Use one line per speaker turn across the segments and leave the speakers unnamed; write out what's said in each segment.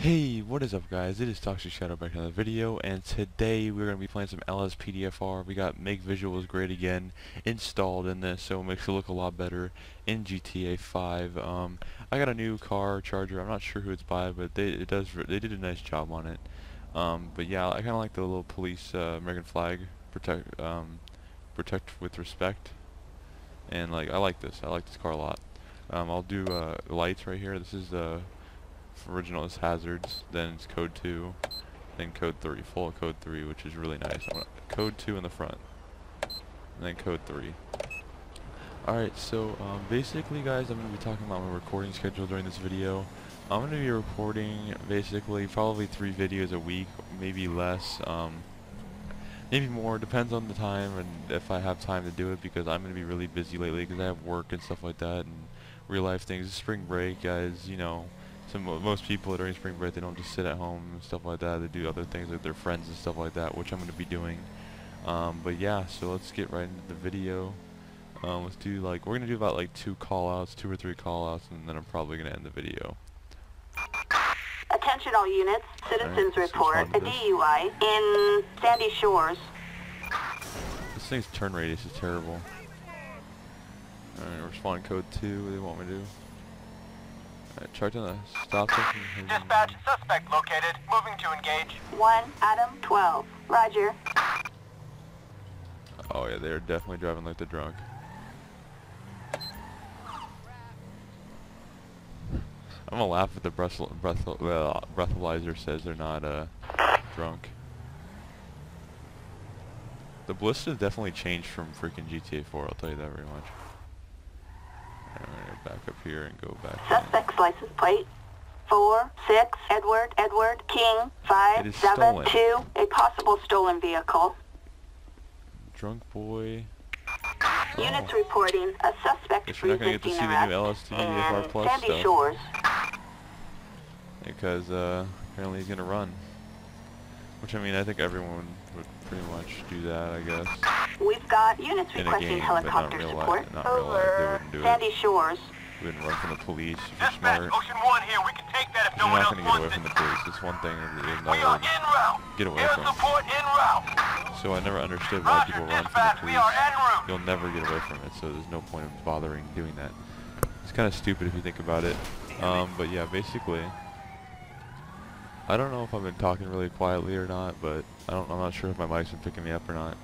Hey, what is up guys? It is Toxic Shadow back in another video, and today we're going to be playing some LSPDFR. We got Make Visuals Great Again installed in this, so it makes it look a lot better in GTA 5. Um, I got a new car charger. I'm not sure who it's by, but they it does they did a nice job on it. Um, but yeah, I kind of like the little police uh, American flag protect um, protect with respect, and like I like this. I like this car a lot. Um, I'll do uh, lights right here. This is the original is hazards, then it's code 2, then code 3, full code 3, which is really nice. Code 2 in the front, and then code 3. Alright, so um, basically guys, I'm going to be talking about my recording schedule during this video. I'm going to be recording basically probably 3 videos a week, maybe less, um, maybe more, depends on the time and if I have time to do it because I'm going to be really busy lately because I have work and stuff like that and real life things. Spring break, guys, you know, some most people during spring break they don't just sit at home and stuff like that. They do other things with their friends and stuff like that, which I'm going to be doing. Um, but yeah, so let's get right into the video. Um, let's do like we're going to do about like two call-outs, two or three call-outs, and then I'm probably going to end the video.
Attention all units. Citizens report a
respond to this.
DUI in Sandy Shores.
This thing's turn radius is terrible. Alright, respond code 2, what do they want me to do? Alright, charge on the stop sign.
Dispatch, suspect located. Moving to engage.
1 Adam 12. Roger.
Oh yeah, they're definitely driving like they're drunk. I'm gonna laugh if the breath, breath, uh, breathalyzer says they're not uh, drunk. The ballistics definitely changed from freaking GTA 4, I'll tell you that very much. Alright, we're gonna back up here and go back in.
Suspect's license plate. 4 6 Edward Edward King 5 7
stolen.
2. A possible stolen vehicle.
Drunk boy.
Units
Oh.
reporting a suspect
Guess we're not gonna get to see the new LSD Plus
Sandy
stuff.
Shores.
because uh, apparently he's gonna run. Which I mean, I think everyone would pretty much do that, I guess.
We've got units
In
requesting
game,
helicopter support
life,
over
wouldn't do it.
Sandy Shores.
We wouldn't run from the police. If you're smart,
Ocean 1 here. We can take that if no one
not
else
gonna get away from the police. It's one thing that you'll
We are en route.
get away
Air
from.
support en route.
So I never understood why
Roger,
people run from the
dispatch. We are
police.
en route.
You'll never get away from it, so there's no point in bothering doing that. It's kind of stupid if you think about it. Um, but yeah, basically, I don't know if I've been talking really quietly or not, but I don't. I'm not sure if my mic's been picking me up or not.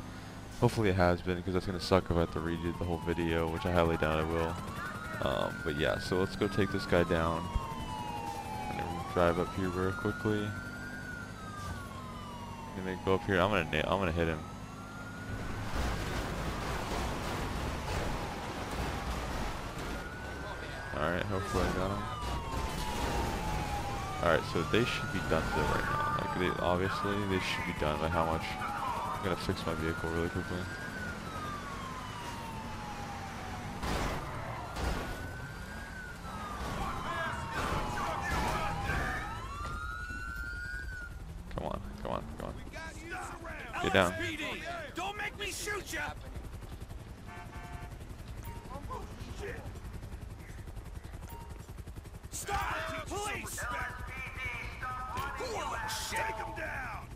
Hopefully it has been, because that's gonna suck if I have to redo the whole video, which I highly doubt I will. Um, but yeah, so let's go take this guy down. Drive up here real quickly. I'm gonna go up here. I'm gonna I'm gonna hit him. Alright, hopefully I got him. Alright, so they should be done though right now. Like they obviously they should be done by how much I'm gonna fix my vehicle really quickly. Come on, come on, come on. Get down.
Don't make me shoot you! Stop! Police! Shake him down!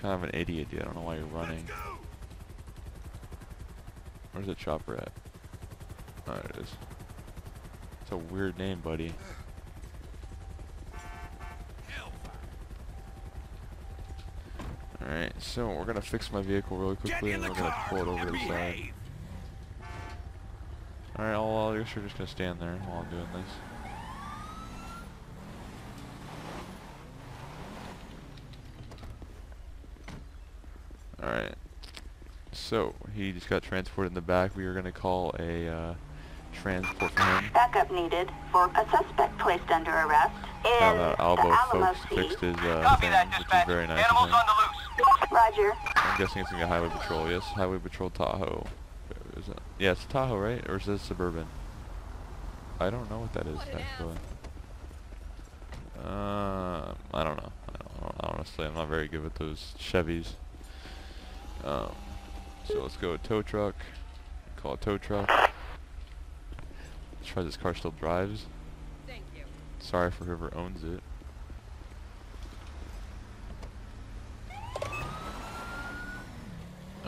Kind of an idiot, dude. I don't know why you're running. Where's the chopper at? Oh, there it is. It's a weird name, buddy. Alright, so we're gonna fix my vehicle really quickly and we're gonna pull it over to the side. Alright, I'll, I guess we're just gonna stand there while I'm doing this. Alright. So, he just got transported in the back. We are gonna call a uh, transport for him.
Backup needed for a suspect placed under arrest in
Now that Albo folks fixed his uh,
Copy
thing,
that,
which is very nice
Animals on the loose.
Roger.
I'm guessing it's gonna be Highway Patrol. Yes, Highway Patrol Tahoe. Is it? Yeah, it's Tahoe, right? Or is this Suburban? I don't know what that is actually. Uh, I don't know. I don't, I don't- honestly, I'm not very good with those Chevys. Um, so let's go with tow truck. Call a tow truck. Let's try this car still drives. Thank you. Sorry for whoever owns it.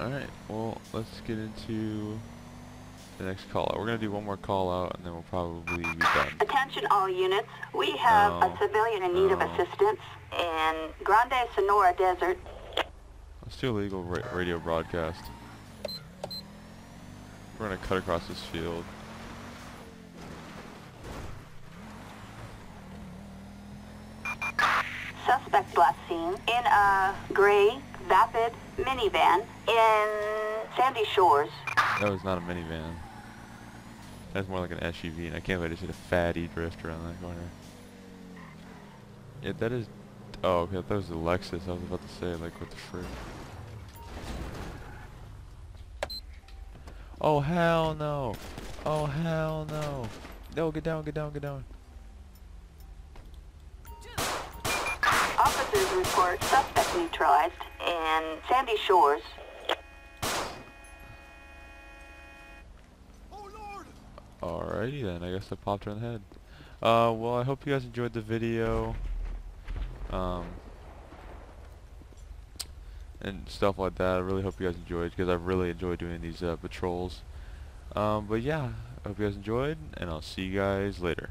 Alright, well, let's get into the next call out. We're going to do one more call out and then we'll probably be done.
Attention all units. We have
No.
a civilian in need of assistance in Grande Senora Desert.
Let's do a legal ra radio broadcast. We're going to cut across this field.
Suspect last seen in a gray Vapid minivan in Sandy Shores.
That was not a minivan. That's more like an SUV, and I can't I just hit a fatty drift around that corner. Yeah, that is... Oh, okay, that was a Lexus. I was about to say, like, what the frick. Oh, hell no! Oh, hell no! No, get down, get down, get down.
Report suspect neutralized in Sandy Shores.
Alrighty then, I guess I popped her in the head. Uh, well, I hope you guys enjoyed the video. Um, and stuff like that. I really hope you guys enjoyed because I really enjoy doing these uh, patrols. Um, but yeah, I hope you guys enjoyed, and I'll see you guys later.